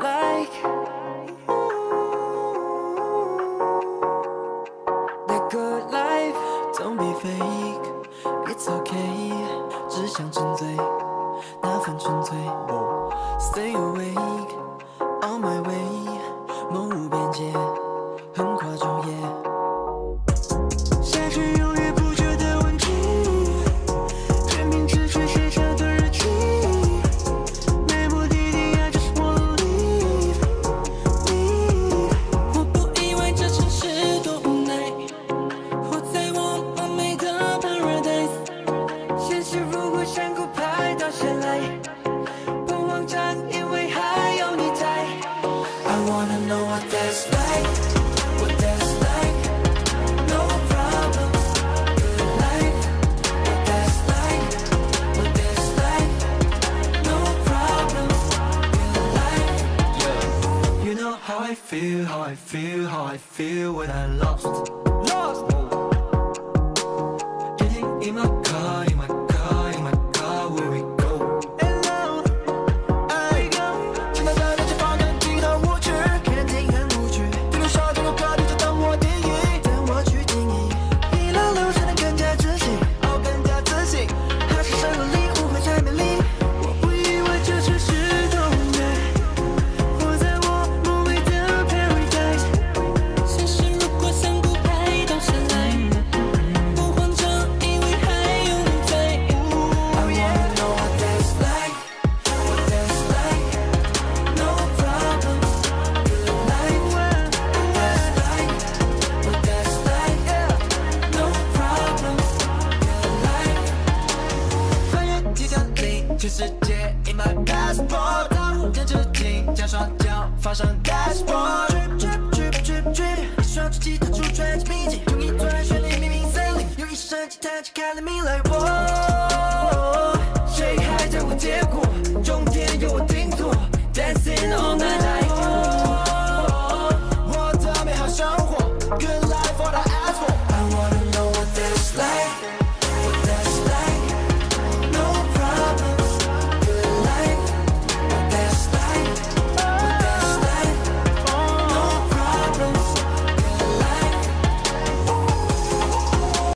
Like The Good Life Don't Be Fake It's Okay，只想沉醉那份纯粹。Stay awake，on my way，梦无边界。feel, how I feel, how I feel when I'm lost. Lost. 世界，In my passport，大雾正着镜，加双脚，放上 dashboard，trip trip trip trip trip，一双出击，他出传奇秘境，用一钻旋律命名森林，用一声吉他就开了明雷。